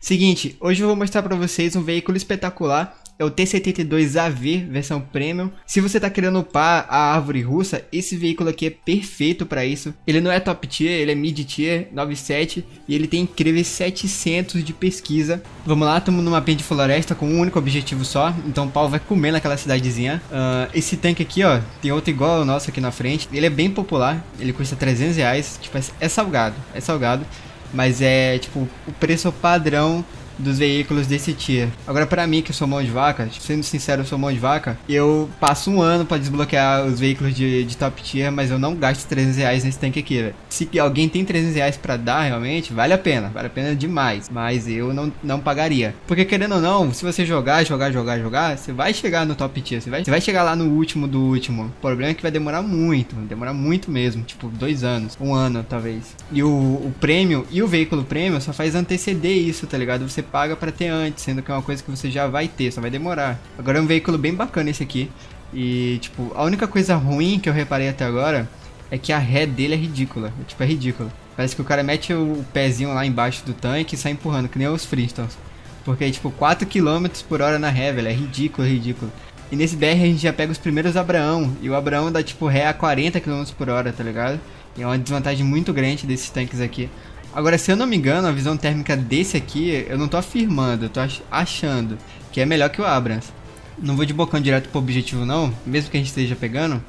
Seguinte, hoje eu vou mostrar pra vocês um veículo espetacular é o T72AV versão Premium. Se você tá querendo upar a árvore russa, esse veículo aqui é perfeito para isso. Ele não é top tier, ele é mid tier, 97 e ele tem incríveis 700 de pesquisa. Vamos lá, estamos numa mapinha de floresta com um único objetivo só, então o pau vai comer naquela cidadezinha. Uh, esse tanque aqui, ó, tem outro igual ao nosso aqui na frente. Ele é bem popular, ele custa 300 reais, tipo, é salgado, é salgado. Mas é, tipo, o preço padrão dos veículos desse tier. Agora, para mim, que eu sou mão de vaca, sendo sincero, eu sou mão de vaca, eu passo um ano para desbloquear os veículos de, de top tier, mas eu não gasto 300 reais nesse tanque aqui, velho. Se alguém tem 300 reais pra dar, realmente, vale a pena. Vale a pena demais. Mas eu não, não pagaria. Porque, querendo ou não, se você jogar, jogar, jogar, jogar, você vai chegar no top tier. Você vai, você vai chegar lá no último do último. O problema é que vai demorar muito. Demorar muito mesmo. Tipo, dois anos. Um ano, talvez. E o, o prêmio e o veículo prêmio só faz anteceder isso, tá ligado? Você paga para ter antes, sendo que é uma coisa que você já vai ter, só vai demorar. Agora é um veículo bem bacana esse aqui. E, tipo, a única coisa ruim que eu reparei até agora é que a ré dele é ridícula. Tipo, é ridícula. Parece que o cara mete o pezinho lá embaixo do tanque e sai empurrando, que nem os Flintstones. Porque, tipo, 4 km por hora na ré, velho. É ridículo, é ridículo. E nesse BR a gente já pega os primeiros Abraão. E o Abraão dá, tipo, ré a 40 km por hora, tá ligado? E é uma desvantagem muito grande desses tanques aqui. Agora, se eu não me engano, a visão térmica desse aqui, eu não tô afirmando, eu tô achando que é melhor que o Abrams. Não vou de bocão direto pro objetivo não, mesmo que a gente esteja pegando.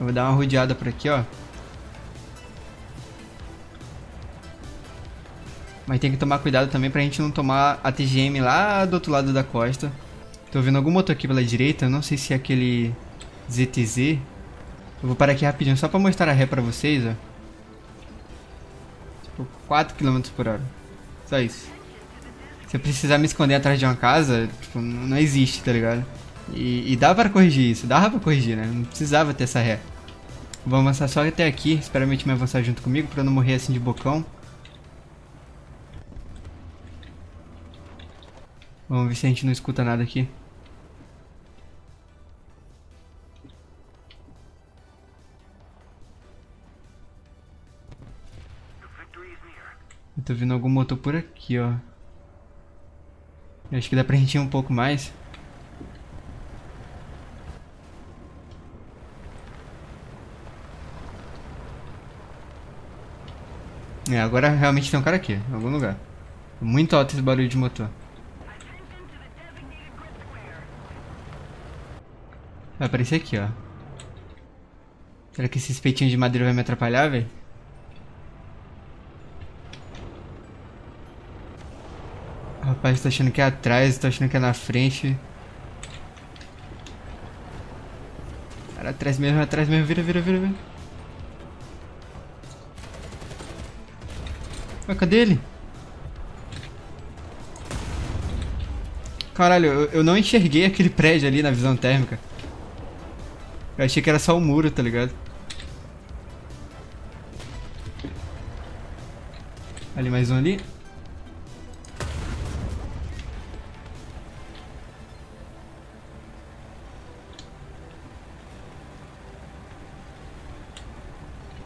Eu vou dar uma rodeada por aqui, ó. Mas tem que tomar cuidado também pra gente não tomar a TGM lá do outro lado da costa. Tô vendo algum motor aqui pela direita, não sei se é aquele ZTZ. Eu vou parar aqui rapidinho só pra mostrar a ré pra vocês, ó. 4 km por hora. Só isso. Se eu precisar me esconder atrás de uma casa, tipo, não existe, tá ligado? E, e dá pra corrigir isso, dava pra corrigir, né? Não precisava ter essa ré. Vou avançar só até aqui, espero meu time avançar junto comigo pra não morrer assim de bocão. Vamos ver se a gente não escuta nada aqui. Eu tô vendo algum motor por aqui, ó. Eu acho que dá pra gente ir um pouco mais. É, agora realmente tem um cara aqui, em algum lugar. Muito alto esse barulho de motor. Vai aparecer aqui, ó. Será que esse espetinho de madeira vai me atrapalhar, velho? Rapaz, tô achando que é atrás, tô achando que é na frente. Cara, atrás mesmo, atrás mesmo, vira, vira, vira, vira. Ué, cadê ele? Caralho, eu, eu não enxerguei aquele prédio ali na visão térmica. Eu achei que era só o muro, tá ligado? Ali mais um ali.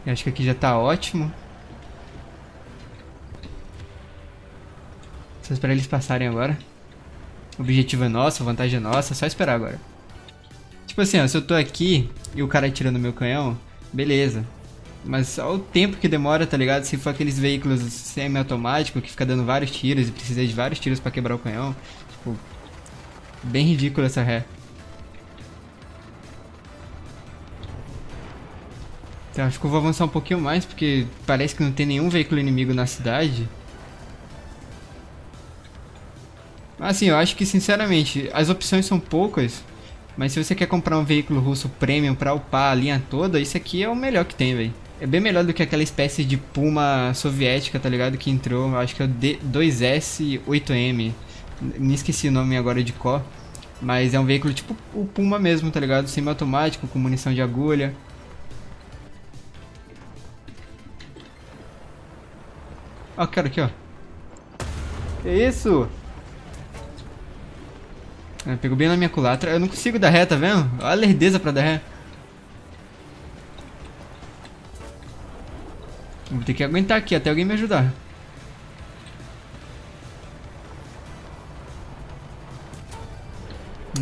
Acho que aqui já tá ótimo. Só esperar eles passarem agora. O objetivo é nosso, a vantagem é nossa, é só esperar agora. Tipo assim, ó, se eu tô aqui e o cara atirando meu canhão, beleza. Mas só o tempo que demora, tá ligado? Se for aqueles veículos semi-automáticos que fica dando vários tiros e precisa de vários tiros pra quebrar o canhão. Tipo, bem ridículo essa ré. Então, acho que eu vou avançar um pouquinho mais, porque parece que não tem nenhum veículo inimigo na cidade. Assim, eu acho que, sinceramente, as opções são poucas. Mas se você quer comprar um veículo russo premium pra upar a linha toda, isso aqui é o melhor que tem, velho. É bem melhor do que aquela espécie de Puma soviética, tá ligado? Que entrou, acho que é o D2S8M. Me esqueci o nome agora de cor. Mas é um veículo tipo o Puma mesmo, tá ligado? Semi-automático, com munição de agulha. Ó, o cara aqui, ó. Que isso? É, pegou bem na minha culatra. Eu não consigo dar ré, tá vendo? Olha a lerdeza pra dar ré. Vou ter que aguentar aqui até alguém me ajudar.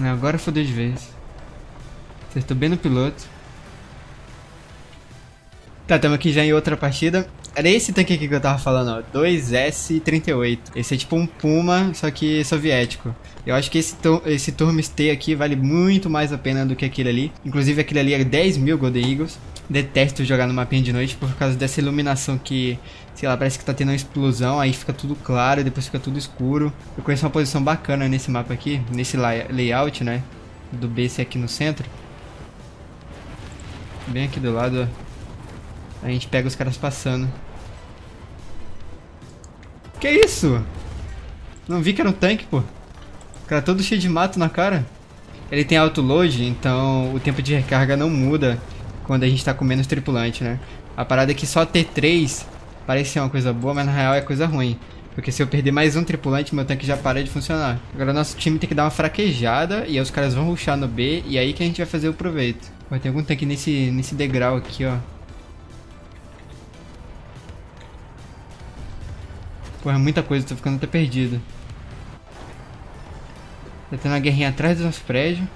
É, agora fodeu de vez. Acertou bem no piloto. Tá, estamos aqui já em outra partida. Era esse tanque aqui que eu tava falando, ó. 2S38. Esse é tipo um Puma, só que soviético. Eu acho que esse, esse Turmes T aqui vale muito mais a pena do que aquele ali. Inclusive aquele ali é 10 mil Golden Eagles. Detesto jogar no mapinha de noite por causa dessa iluminação que, sei lá, parece que tá tendo uma explosão, aí fica tudo claro depois fica tudo escuro. Eu conheço uma posição bacana nesse mapa aqui, nesse layout, né? Do BC aqui no centro. Bem aqui do lado, ó. A gente pega os caras passando. Que isso? Não vi que era um tanque, pô. O cara todo cheio de mato na cara. Ele tem autoload, então o tempo de recarga não muda quando a gente tá com menos tripulante, né? A parada é que só ter 3 parece ser uma coisa boa, mas na real é coisa ruim. Porque se eu perder mais um tripulante, meu tanque já para de funcionar. Agora nosso time tem que dar uma fraquejada e aí os caras vão ruxar no B e aí que a gente vai fazer o proveito. Vai ter algum tanque nesse, nesse degrau aqui, ó. É muita coisa, tô ficando até perdido. Tá tendo uma guerrinha atrás dos nossos prédios.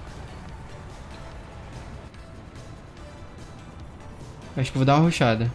Acho que vou dar uma ruxada.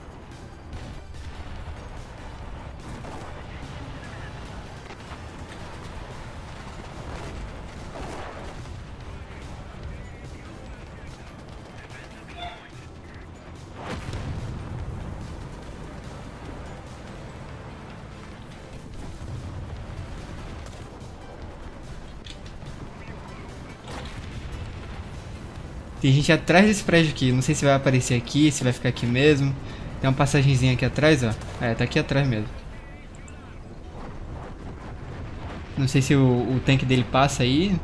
Tem gente atrás desse prédio aqui. Não sei se vai aparecer aqui, se vai ficar aqui mesmo. Tem uma passagenzinha aqui atrás, ó. É, tá aqui atrás mesmo. Não sei se o, o tanque dele passa aí.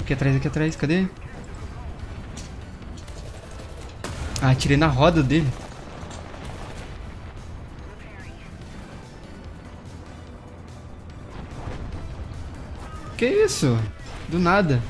Aqui atrás, aqui atrás, cadê? Ah, tirei na roda dele. Que isso? Do nada.